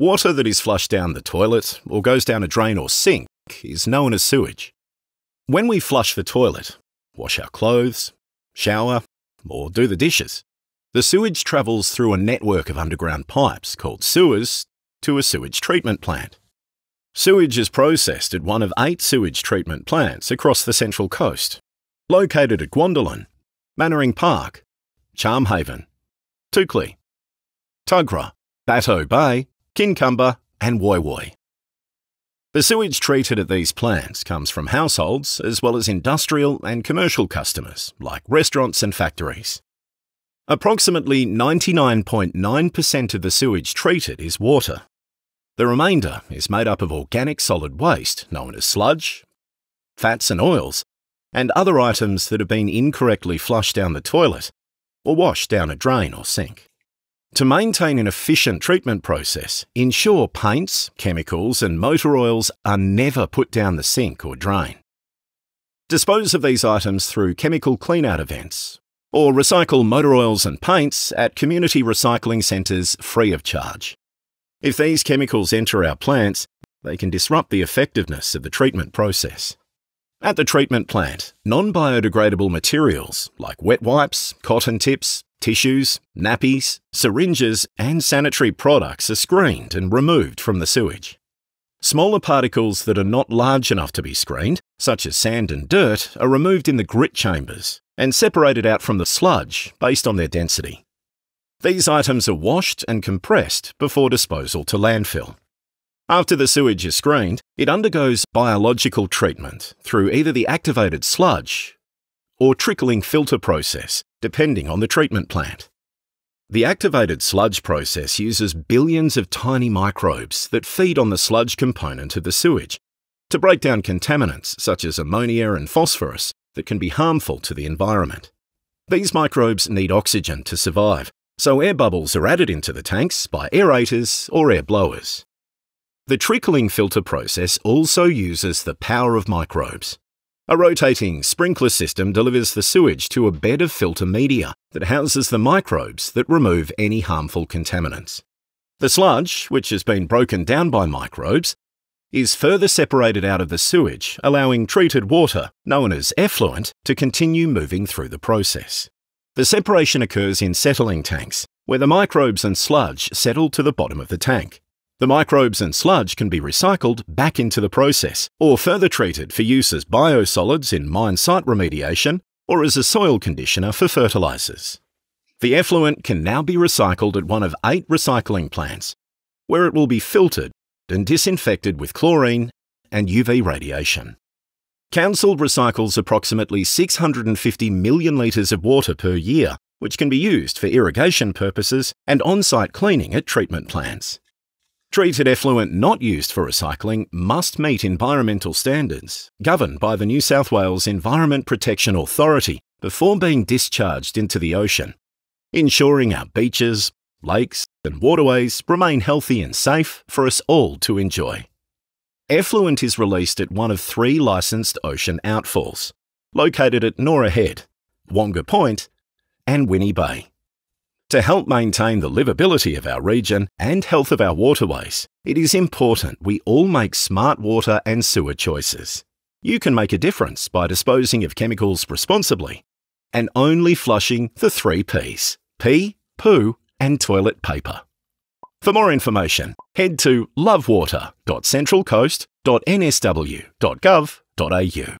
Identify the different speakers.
Speaker 1: Water that is flushed down the toilet or goes down a drain or sink is known as sewage. When we flush the toilet, wash our clothes, shower, or do the dishes, the sewage travels through a network of underground pipes called sewers to a sewage treatment plant. Sewage is processed at one of eight sewage treatment plants across the Central Coast, located at Gwandalan, Mannering Park, Charmhaven, Toukley, Tuggerah, Bateau Bay, Kincumber, and Woy Woy. The sewage treated at these plants comes from households as well as industrial and commercial customers like restaurants and factories. Approximately 99.9% of the sewage treated is water. The remainder is made up of organic solid waste known as sludge, fats and oils, and other items that have been incorrectly flushed down the toilet or washed down a drain or sink. To maintain an efficient treatment process, ensure paints, chemicals, and motor oils are never put down the sink or drain. Dispose of these items through chemical cleanout events, or recycle motor oils and paints at community recycling centres free of charge. If these chemicals enter our plants, they can disrupt the effectiveness of the treatment process. At the treatment plant, non biodegradable materials like wet wipes, cotton tips, tissues, nappies, syringes, and sanitary products are screened and removed from the sewage. Smaller particles that are not large enough to be screened, such as sand and dirt, are removed in the grit chambers and separated out from the sludge based on their density. These items are washed and compressed before disposal to landfill. After the sewage is screened, it undergoes biological treatment through either the activated sludge or trickling filter process, depending on the treatment plant. The activated sludge process uses billions of tiny microbes that feed on the sludge component of the sewage to break down contaminants such as ammonia and phosphorus that can be harmful to the environment. These microbes need oxygen to survive, so air bubbles are added into the tanks by aerators or air blowers. The trickling filter process also uses the power of microbes. A rotating sprinkler system delivers the sewage to a bed of filter media that houses the microbes that remove any harmful contaminants. The sludge, which has been broken down by microbes, is further separated out of the sewage, allowing treated water, known as effluent, to continue moving through the process. The separation occurs in settling tanks, where the microbes and sludge settle to the bottom of the tank. The microbes and sludge can be recycled back into the process, or further treated for use as biosolids in mine site remediation or as a soil conditioner for fertilisers. The effluent can now be recycled at one of eight recycling plants, where it will be filtered and disinfected with chlorine and UV radiation. Council recycles approximately 650 million litres of water per year, which can be used for irrigation purposes and on site cleaning at treatment plants. Treated effluent not used for recycling must meet environmental standards governed by the New South Wales Environment Protection Authority before being discharged into the ocean, ensuring our beaches, lakes, and waterways remain healthy and safe for us all to enjoy. Effluent is released at one of three licensed ocean outfalls, located at Norah Head, Wonga Point, and Winney Bay. To help maintain the livability of our region and health of our waterways, it is important we all make smart water and sewer choices. You can make a difference by disposing of chemicals responsibly and only flushing the three P's pee, poo, and toilet paper. For more information, head to lovewater.centralcoast.nsw.gov.au.